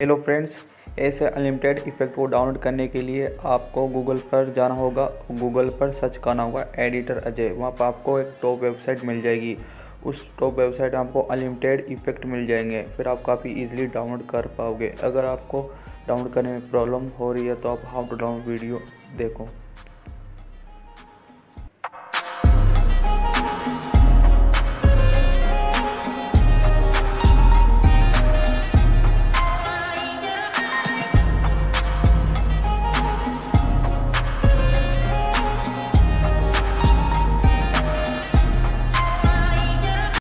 Hello friends ऐसे unlimited effect को download करने के लिए आपको गूगल पर जाना होगा गूगल पर सर्च करना होगा एडिटर अजय। वहाँ पर आपको एक टॉप वेबसाइट मिल जाएगी। उस टॉप वेबसाइट में आपको अनलिमिटेड इफ़ेक्ट मिल जाएँगे। फिर आप काफ़ी इजीली डाउनलोड कर पाओगे। अगर आपको डाउनलोड करने में प्रॉब्लम हो रही है तो आप हाउ टू डाउनलोड वीडियो देखो।